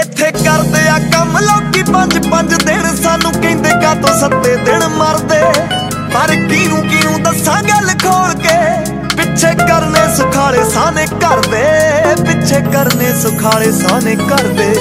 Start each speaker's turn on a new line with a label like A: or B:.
A: ਇੱਥੇ ਕਰਦੇ ਆ ਕੰਮ। ਲੋਕੀ ਪੰਜ ਪੰਜ ਦਿਨ ਸਾਨੂੰ ਕਹਿੰਦੇ ਕਾ ਤੋਂ ਸੱਤੇ ਦਿਨ ਮਰਦੇ। ਪਰ ਕਿਹਨੂੰ ਕਿਹਨੂੰ ਦੱਸਾਂ ਗੱਲ ਖੋਲ ਕੇ। ਪਿੱਛੇ ਕਰਨੇ ਸੁਖਾਲੇ ਸਾਨੇ ਕਰਦੇ ਪਿੱਛੇ ਕਰਨੇ ਸੁਖਾਲੇ ਸਾਨੇ ਕਰਦੇ